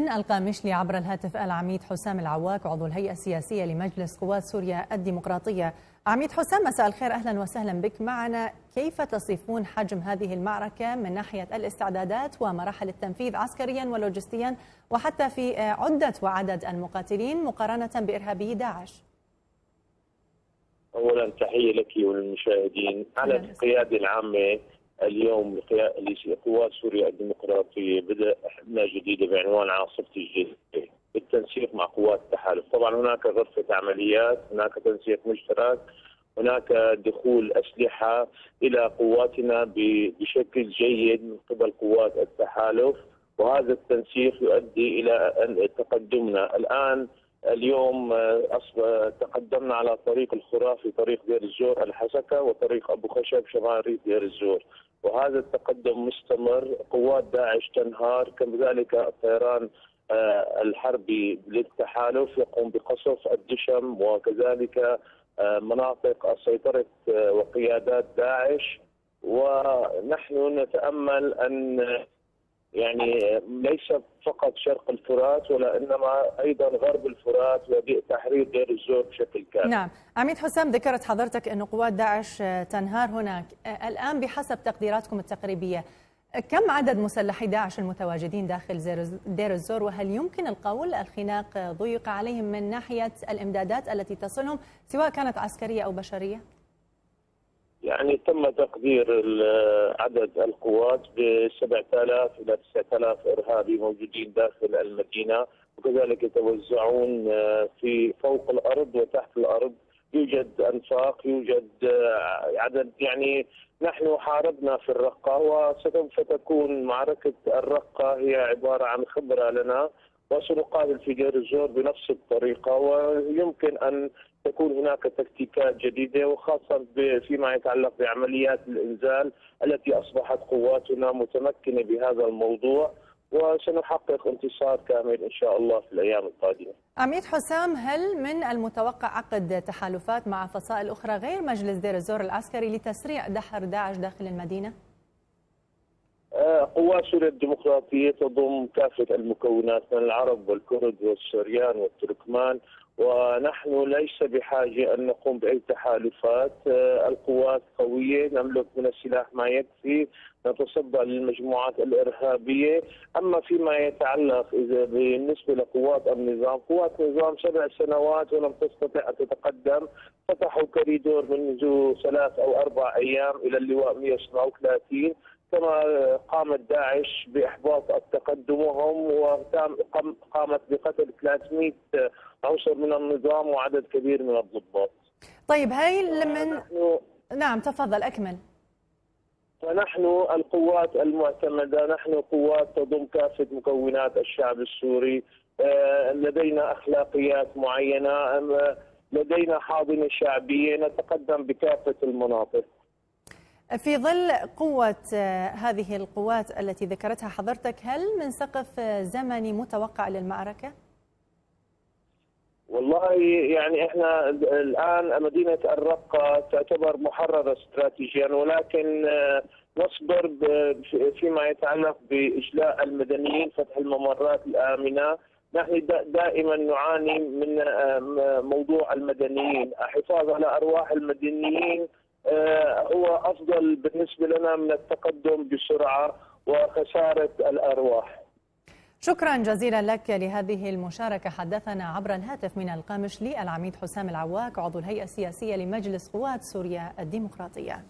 من القامشلي عبر الهاتف العميد حسام العواك عضو الهيئة السياسية لمجلس قوات سوريا الديمقراطية. عميد حسام مساء الخير. أهلا وسهلا بك معنا. كيف تصفون حجم هذه المعركة من ناحية الاستعدادات ومراحل التنفيذ عسكريا ولوجستيا وحتى في عدة وعدد المقاتلين مقارنة بإرهابي داعش؟ أولا تحية لك وللمشاهدين. على القيادة العامة اليوم لقوات سوريا الديمقراطية بدأ حمله جديدة بعنوان عاصفة الجزيره بالتنسيق مع قوات التحالف، طبعا هناك غرفة عمليات، هناك تنسيق مشترك، هناك دخول أسلحة إلى قواتنا بشكل جيد من قبل قوات التحالف. وهذا التنسيق يؤدي إلى تقدمنا. الآن اليوم آه، تقدمنا على طريق الخرافي طريق دير الزور الحسكة وطريق أبو خشب شمال دير الزور. وهذا التقدم مستمر. قوات داعش تنهار. كذلك الطيران آه، الحربي للتحالف يقوم بقصف الدشم وكذلك آه، مناطق سيطرة وقيادات داعش. ونحن نتأمل أن يعني ليس فقط شرق الفرات ولا إنما أيضا غرب الفرات وتحرير دير الزور بشكل كامل. نعم، عميد حسام ذكرت حضرتك إنه قوات داعش تنهار هناك، الآن بحسب تقديراتكم التقريبية كم عدد مسلحي داعش المتواجدين داخل دير الزور وهل يمكن القول الخناق ضيق عليهم من ناحية الإمدادات التي تصلهم سواء كانت عسكرية أو بشرية؟ يعني تم تقدير عدد القوات ب 7000 إلى 9000 إرهابي موجودين داخل المدينة وكذلك يتوزعون آه، في فوق الأرض وتحت الأرض. يوجد أنفاق يوجد آه، عدد يعني نحن حاربنا في الرقة وسوف تكون معركة الرقة هي عبارة عن خبرة لنا. وسنقابل في دير الزور بنفس الطريقة ويمكن أن تكون هناك تكتيكات جديدة وخاصة فيما يتعلق بعمليات الإنزال التي أصبحت قواتنا متمكنة بهذا الموضوع وسنحقق انتصار كامل إن شاء الله في الأيام القادمة. عميد حسام هل من المتوقع عقد تحالفات مع فصائل أخرى غير مجلس دير الزور العسكري لتسريع دحر داعش داخل المدينة؟ قوات سوريا الديمقراطية تضم كافة المكونات من العرب والكرد والسوريان والتركمان ونحن ليس بحاجة أن نقوم بأي تحالفات. القوات قوية نملك من السلاح ما يكفي نتصدى للمجموعات الإرهابية. أما فيما يتعلق إذا بالنسبة لقوات النظام قوات النظام سبع سنوات ولم تستطع أن تتقدم. فتحوا كريدور منذ ثلاث أو أربع أيام إلى اللواء 137 كما قامت داعش بإحباط تقدمهم وقامت بقتل 300 عنصر من النظام وعدد كبير من الضباط. طيب هاي من نعم تفضل أكمل. فنحن القوات المعتمدة نحن قوات تضم كافة مكونات الشعب السوري آه، لدينا أخلاقيات معينة لدينا حاضنة شعبية نتقدم بكافة المناطق. في ظل قوة آه، هذه القوات التي ذكرتها حضرتك هل من سقف آه، زمني متوقع للمعركة؟ والله يعني إحنا الآن مدينة الرقة تعتبر محررة استراتيجيا ولكن آه، نصبر فيما يتعلق بإجلاء المدنيين فتح الممرات الآمنة نحن دائما نعاني من موضوع المدنيين الحفاظ على أرواح المدنيين هو أفضل بالنسبة لنا من التقدم بسرعة وخسارة الأرواح. شكرا جزيلا لك لهذه المشاركة حدثنا عبر الهاتف من القامشلي العميد حسام العواك عضو الهيئة السياسية لمجلس قوات سوريا الديمقراطية.